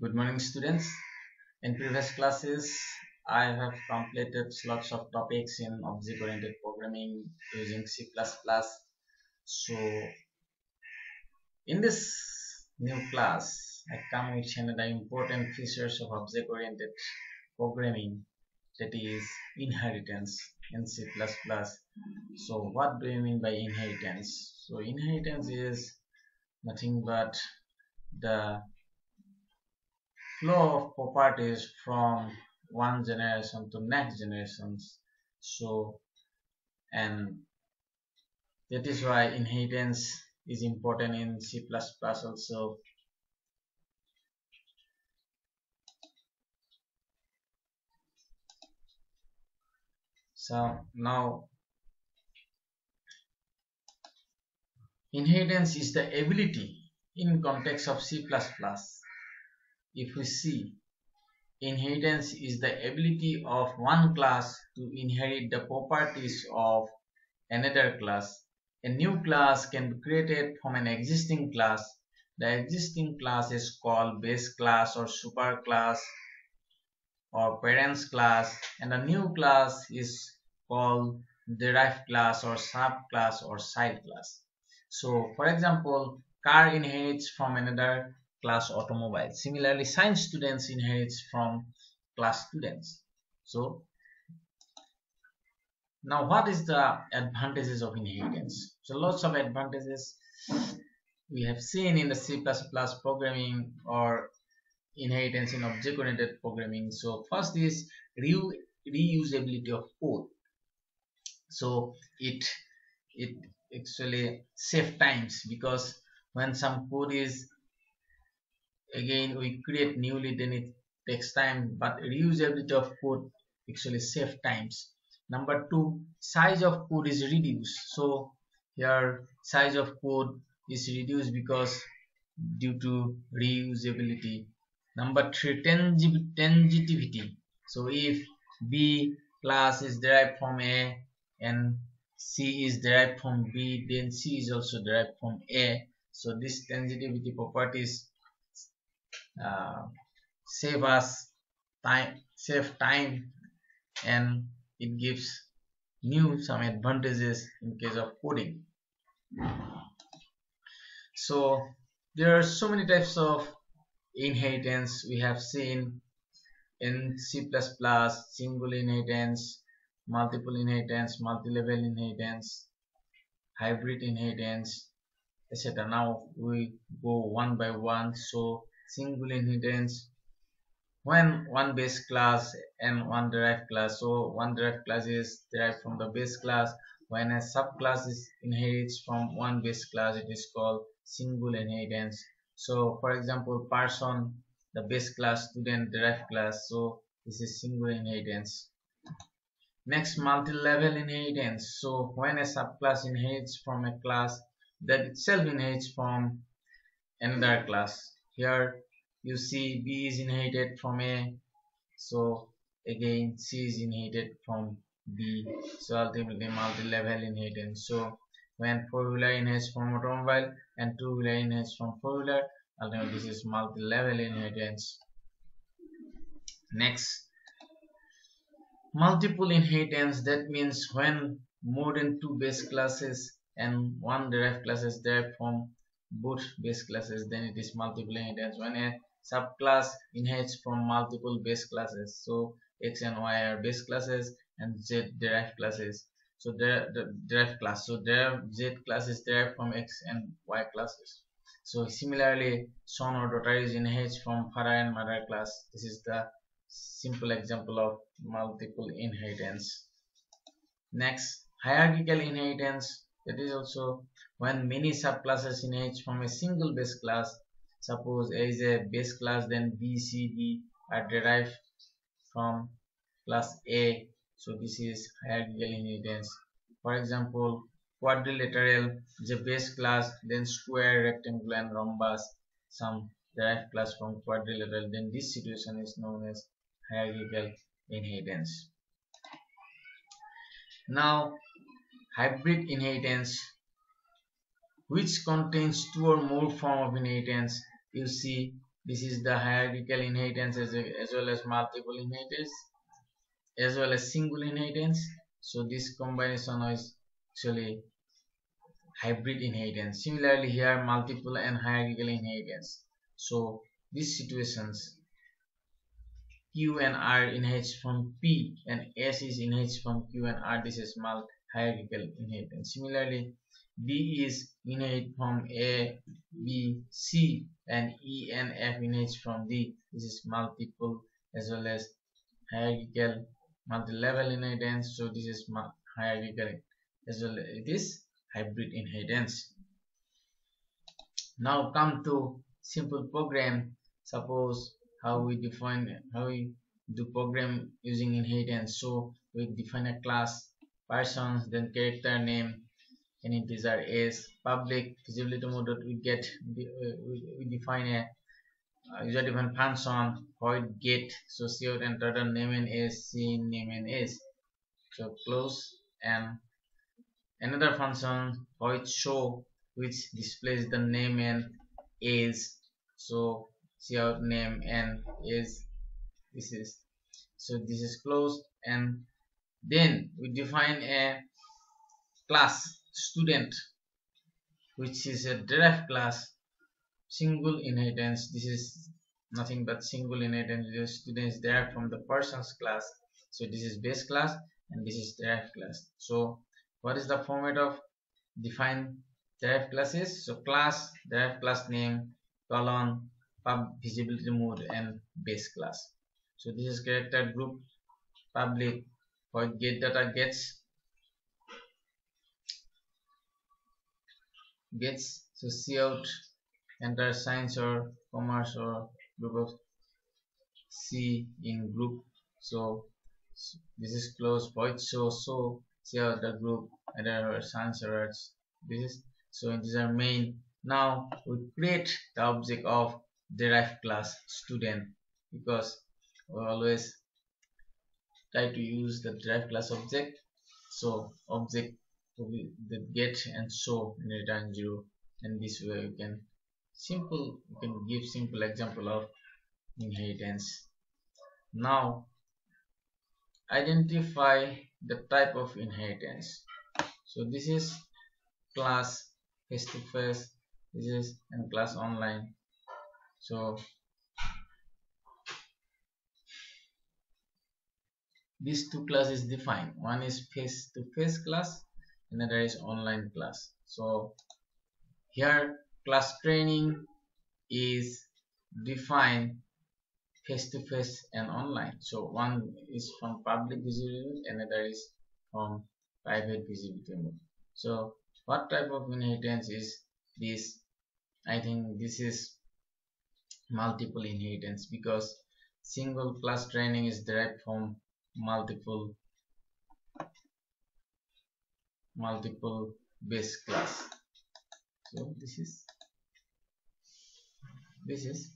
Good morning students. In previous classes, I have completed lots of topics in object-oriented programming using C++. So, in this new class, I come with another important features of object-oriented programming that is inheritance in C++. So, what do you mean by inheritance? So, inheritance is nothing but the flow of properties from one generation to next generations so and that is why inheritance is important in C++ also. So now inheritance is the ability in context of C++ if we see inheritance is the ability of one class to inherit the properties of another class. A new class can be created from an existing class. The existing class is called base class or super class or parents class and a new class is called derived class or subclass or side class. So for example car inherits from another class automobile. Similarly, science students inherits from class students. So now what is the advantages of inheritance? So lots of advantages we have seen in the C++ programming or inheritance in object-oriented programming. So first is reusability of code. So it it actually save times because when some code is again we create newly then it takes time but reusability of code actually save times. Number two size of code is reduced. So here size of code is reduced because due to reusability. Number three tangibility so if b class is derived from a and c is derived from b then c is also derived from a. So this tangibility properties uh, save us time save time and it gives new some advantages in case of coding. So there are so many types of inheritance we have seen in C++ single inheritance multiple inheritance multi-level inheritance hybrid inheritance etc now we go one by one so single inheritance when one base class and one derived class. So one derived class is derived from the base class. When a subclass is inherits from one base class it is called single inheritance. So for example person the base class student derived class. So this is single inheritance. Next multi-level inheritance. So when a subclass inherits from a class that itself inherits from another class here you see b is inherited from a. So again c is inherited from b. So ultimately multi-level inheritance. So when four-wheeler inherits from automobile and two-wheeler inherits from four-wheeler ultimately this is multi-level inheritance. Next. Multiple inheritance that means when more than two base classes and one derived class is derived from both base classes then it is multiple inheritance when a subclass inherits from multiple base classes. So x and y are base classes and z derived classes. So the, the derived class. So there z class is derived from x and y classes. So similarly son or daughter is inherits from father and mother class. This is the simple example of multiple inheritance. Next hierarchical inheritance. That is also when many subclasses inherit from a single base class suppose a is a base class then b c d are derived from class a. So this is hierarchical inheritance. For example quadrilateral is a base class then square rectangle and rhombus. Some derived class from quadrilateral then this situation is known as hierarchical inheritance. Now hybrid inheritance which contains two or more form of inheritance. You see this is the hierarchical inheritance as, as well as multiple inheritance as well as single inheritance. So this combination is actually hybrid inheritance. Similarly here multiple and hierarchical inheritance. So these situations q and r inherits from p and s is inherits from q and r. This is multi hierarchical inheritance similarly b is inherit from a b c and e and f inherits from d. This is multiple as well as hierarchical multi-level inheritance. So this is hierarchical as well it is hybrid inheritance. Now come to simple program. Suppose how we define how we do program using inheritance. So we define a class persons then character name and integer is public visibility mode we get we define a uh, user defined function void get so cout and total name and is c name and is so close and another function void show which displays the name and is so cout name and is this is so this is closed and then we define a class student which is a derived class single inheritance. This is nothing but single inheritance. The student is derived from the person's class. So this is base class and this is derived class. So what is the format of define derived classes? So class derived class name colon pub visibility mode and base class. So this is character group public for get data gets gets so cout enter science or commerce or group of C in group. So this is close void. So so see out the group either science or arts this is so these are main. Now we create the object of derived class student because we always try to use the derived class object. So object the get and show in return 0 and this way we can simple you can give simple example of inheritance. Now identify the type of inheritance. So this is class face to face this is and class online. So these two classes defined one is face to face class another is online class. So here class training is defined face to face and online. So one is from public visibility another is from private visibility so what type of inheritance is this? I think this is multiple inheritance because single class training is derived from multiple multiple base class. So this is this is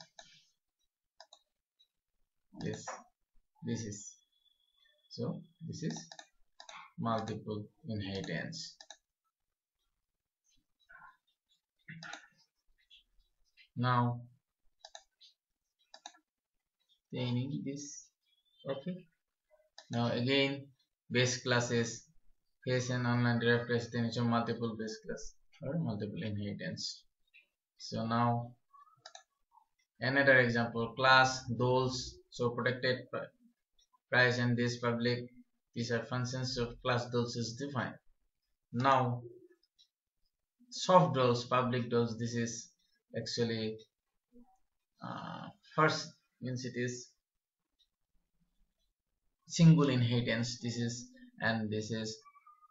this this is. So this is multiple inheritance. Now training this okay now again base classes face and online class then multiple base class or multiple inheritance so now another example class dolls so protected price and this public these are functions of class dolls is defined. Now soft dolls public dolls this is actually uh, first means it is single inheritance this is and this is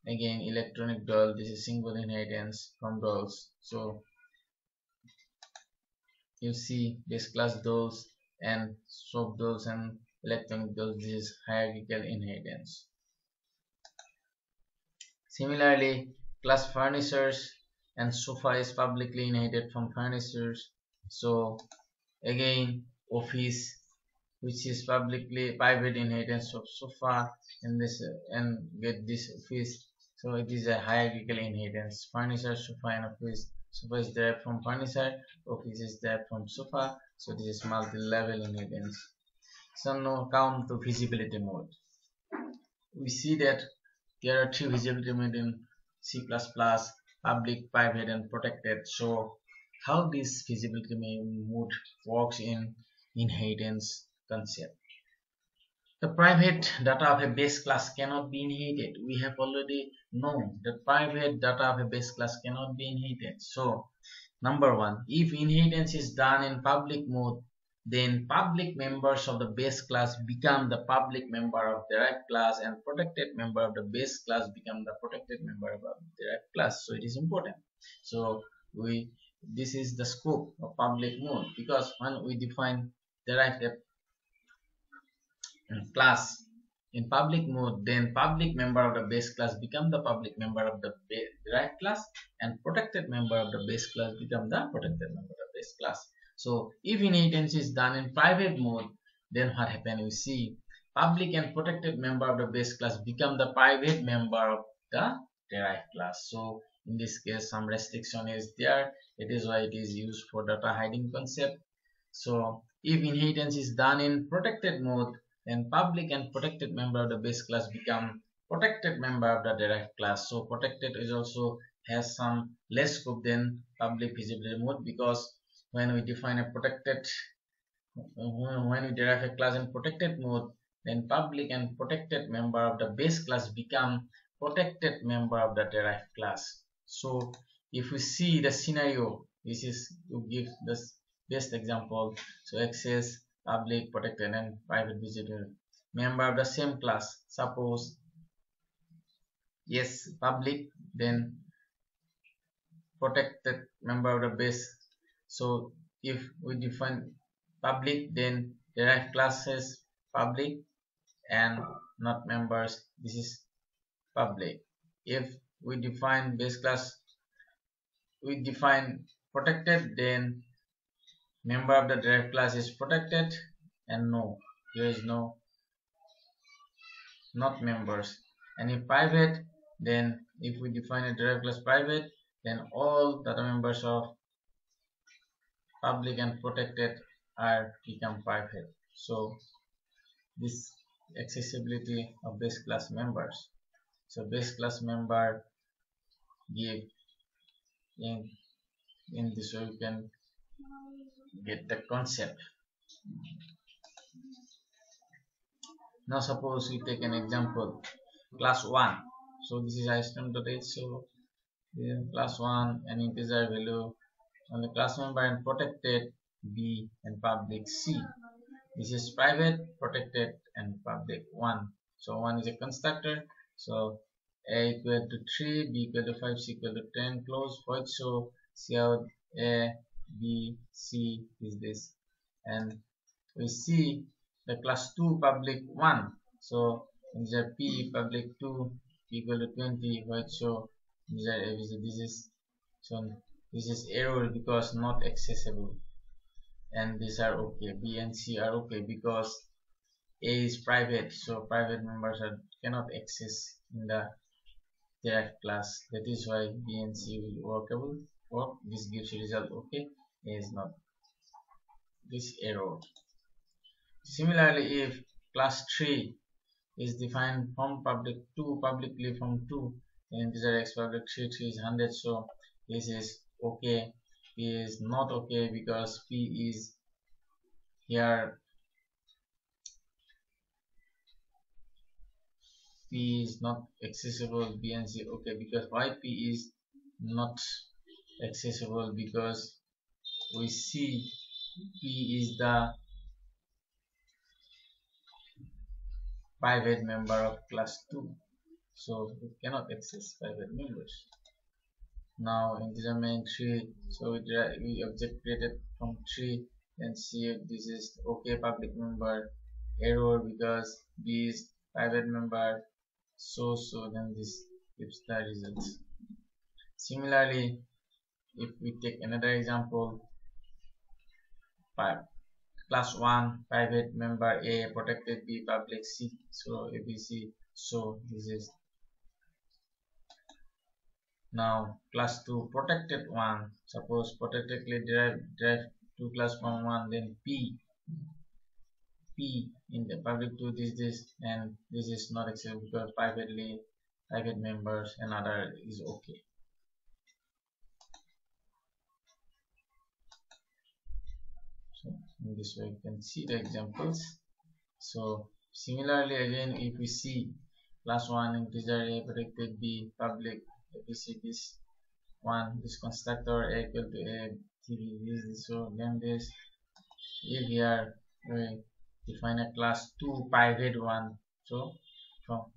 again electronic doll this is single inheritance from dolls. So you see this class dolls and soft dolls and electronic dolls this is hierarchical inheritance. Similarly class furnitures and sofa is publicly inherited from furnitures. So again office which is publicly private inheritance of sofa and this and get this office. So it is a hierarchical inheritance. Furniture sofa and office. Sofa is derived from furniture office is derived from sofa so this is multi-level inheritance. So now come to visibility mode. We see that there are three visibility mode in C++ public private and protected. So how this visibility mode works in inheritance concept the private data of a base class cannot be inherited. We have already known that private data of a base class cannot be inherited. So, number one, if inheritance is done in public mode, then public members of the base class become the public member of the derived class and protected member of the base class become the protected member of the derived class. So, it is important. So, we this is the scope of public mode because when we define derived class in public mode then public member of the base class become the public member of the derived class and protected member of the base class become the protected member of the base class. So if inheritance is done in private mode then what happen? We see public and protected member of the base class become the private member of the derived class. So in this case some restriction is there. It is why it is used for data hiding concept. So if inheritance is done in protected mode then public and protected member of the base class become protected member of the derived class. So protected is also has some less scope than public visibility mode because when we define a protected when we derive a class in protected mode then public and protected member of the base class become protected member of the derived class. So if we see the scenario this is to give the best example. So access public protected and private visitor. Member of the same class suppose yes public then protected member of the base. So if we define public then derived classes public and not members. This is public. If we define base class we define protected then member of the derived class is protected and no there is no not members. And if private then if we define a derived class private then all data members of public and protected are become private. So this accessibility of base class members. So base class member give in in this way we can get the concept. Now suppose we take an example class 1 so this is iostream.h so class 1 an integer value. On the class member and protected b and public c. This is private protected and public 1 so 1 is a constructor. So a equal to 3 b equal to 5 c equal to 10 close void so cout a B, C is this. And we see the class 2 public 1 so integer P public 2 equal to 20 what so integer uh, this is so this is error because not accessible. And these are okay. B and C are okay because A is private. So private members are cannot access in the derived class. That is why B and C will workable work this gives result okay? Is not. This error. Similarly if class 3 is defined from public 2 publicly from 2 then integer x public 3 3 is 100 so this is okay. P is not okay because p is here. P is not accessible b and c okay because why p is not accessible because we see P is the private member of class 2 so we cannot access private members. Now integer main 3 so we, we object created from 3 and see if this is okay public member error because B is private member so so then this gives the results. Similarly if we take another example class 1 private member A protected B public C so ABC so this is now class 2 protected one. Suppose protectedly derived derived to class from 1 then p. P in the public to this this and this is not acceptable because privately private members and other is okay so in this way you can see the examples. So similarly again if we see class 1 integer a protected b public. See this one this constructor a equal to a tv this so then this. If here we define a class 2 private one. So from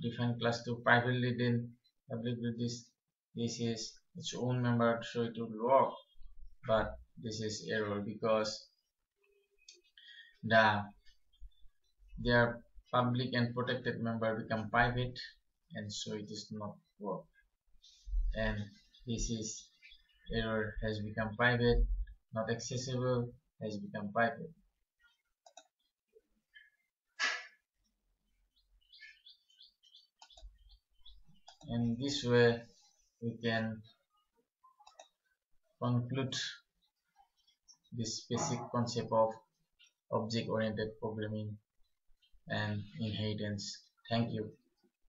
define class 2 privately then public with this this is its own member so it will work. But this is error because the their public and protected member become private and so it is not work. And this is error has become private not accessible has become private. And this way we can conclude this basic concept of object oriented programming and inheritance. Thank you